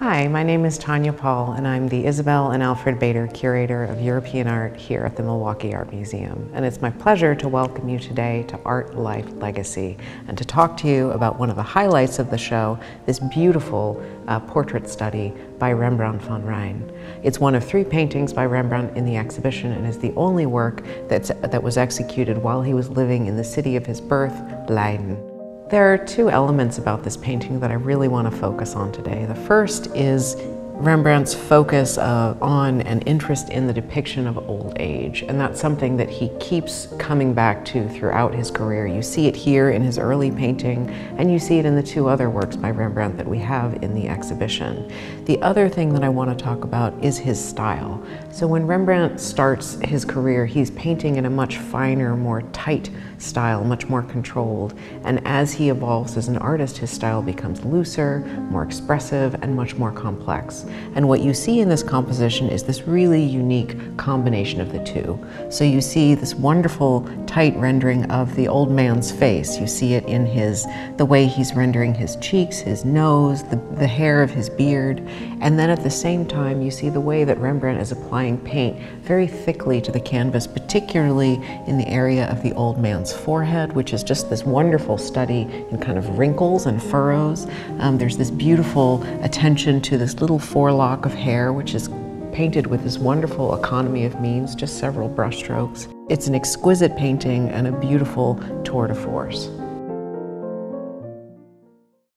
Hi, my name is Tanya Paul, and I'm the Isabel and Alfred Bader Curator of European Art here at the Milwaukee Art Museum. And it's my pleasure to welcome you today to Art Life Legacy and to talk to you about one of the highlights of the show, this beautiful uh, portrait study by Rembrandt van Rijn. It's one of three paintings by Rembrandt in the exhibition and is the only work that's, that was executed while he was living in the city of his birth, Leiden. There are two elements about this painting that I really want to focus on today. The first is Rembrandt's focus uh, on and interest in the depiction of old age, and that's something that he keeps coming back to throughout his career. You see it here in his early painting, and you see it in the two other works by Rembrandt that we have in the exhibition. The other thing that I want to talk about is his style. So when Rembrandt starts his career, he's painting in a much finer, more tight style, much more controlled, and as he evolves as an artist, his style becomes looser, more expressive, and much more complex. And what you see in this composition is this really unique combination of the two. So you see this wonderful tight rendering of the old man's face. You see it in his the way he's rendering his cheeks, his nose, the, the hair of his beard. And then at the same time, you see the way that Rembrandt is applying paint very thickly to the canvas, particularly in the area of the old man's forehead, which is just this wonderful study in kind of wrinkles and furrows. Um, there's this beautiful attention to this little forelock of hair, which is painted with this wonderful economy of means, just several brushstrokes. It's an exquisite painting and a beautiful tour de force.